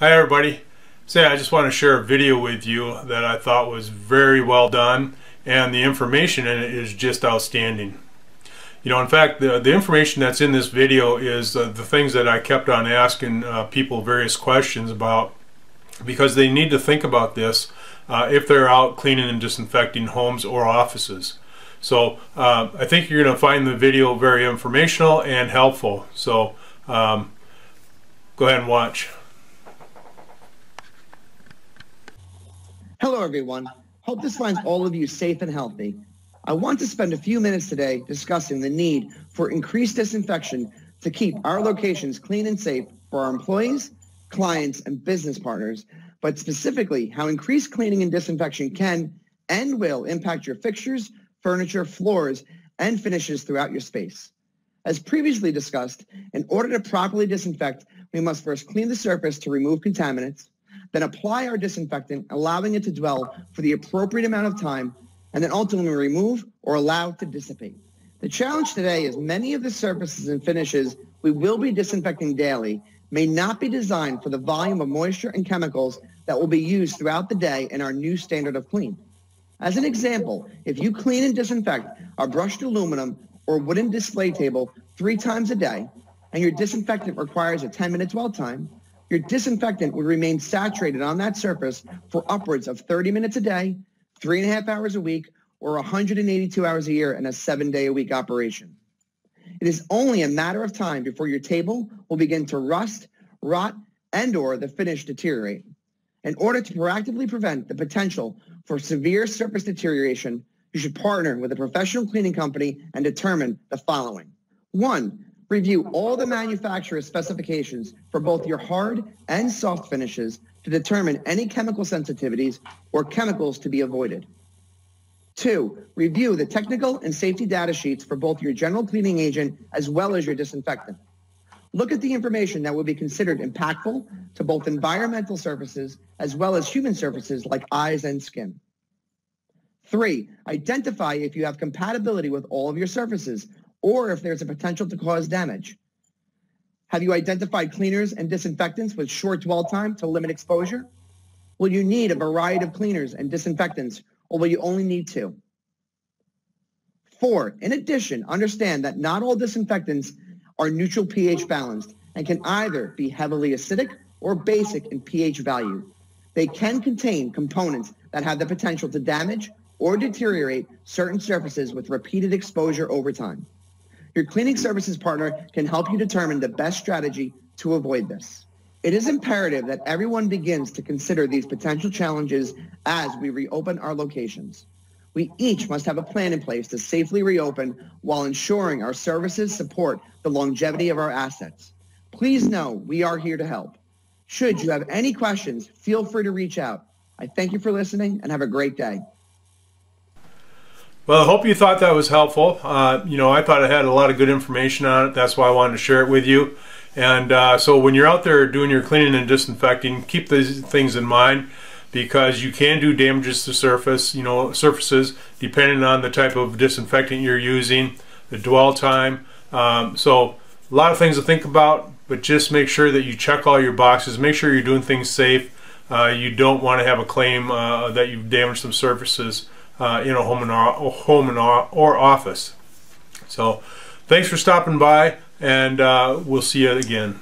Hi everybody. Say I just want to share a video with you that I thought was very well done and the information in it is just outstanding. You know, in fact, the, the information that's in this video is uh, the things that I kept on asking uh, people various questions about because they need to think about this uh, if they're out cleaning and disinfecting homes or offices. So uh, I think you're going to find the video very informational and helpful. So um, go ahead and watch. Hello, everyone. Hope this finds all of you safe and healthy. I want to spend a few minutes today discussing the need for increased disinfection to keep our locations clean and safe for our employees, clients, and business partners, but specifically how increased cleaning and disinfection can and will impact your fixtures, furniture, floors, and finishes throughout your space. As previously discussed, in order to properly disinfect, we must first clean the surface to remove contaminants, then apply our disinfectant, allowing it to dwell for the appropriate amount of time, and then ultimately remove or allow to dissipate. The challenge today is many of the surfaces and finishes we will be disinfecting daily may not be designed for the volume of moisture and chemicals that will be used throughout the day in our new standard of clean. As an example, if you clean and disinfect our brushed aluminum or wooden display table three times a day, and your disinfectant requires a 10-minute dwell time, your disinfectant would remain saturated on that surface for upwards of 30 minutes a day, three and a half hours a week, or 182 hours a year in a seven-day-a-week operation. It is only a matter of time before your table will begin to rust, rot, and or the finish deteriorate. In order to proactively prevent the potential for severe surface deterioration, you should partner with a professional cleaning company and determine the following. One, Review all the manufacturer's specifications for both your hard and soft finishes to determine any chemical sensitivities or chemicals to be avoided. Two, review the technical and safety data sheets for both your general cleaning agent as well as your disinfectant. Look at the information that will be considered impactful to both environmental surfaces as well as human surfaces like eyes and skin. Three, identify if you have compatibility with all of your surfaces or if there's a potential to cause damage. Have you identified cleaners and disinfectants with short dwell time to limit exposure? Will you need a variety of cleaners and disinfectants, or will you only need two? Four, in addition, understand that not all disinfectants are neutral pH balanced and can either be heavily acidic or basic in pH value. They can contain components that have the potential to damage or deteriorate certain surfaces with repeated exposure over time. Your cleaning services partner can help you determine the best strategy to avoid this. It is imperative that everyone begins to consider these potential challenges as we reopen our locations. We each must have a plan in place to safely reopen while ensuring our services support the longevity of our assets. Please know we are here to help. Should you have any questions, feel free to reach out. I thank you for listening and have a great day. Well, I hope you thought that was helpful. Uh, you know, I thought I had a lot of good information on it. That's why I wanted to share it with you. And uh, so when you're out there doing your cleaning and disinfecting, keep these things in mind because you can do damages to surface, you know, surfaces depending on the type of disinfectant you're using, the dwell time. Um, so a lot of things to think about, but just make sure that you check all your boxes. Make sure you're doing things safe. Uh, you don't want to have a claim uh, that you've damaged some surfaces uh, in a home, and, home and, or office. So thanks for stopping by and uh, we'll see you again.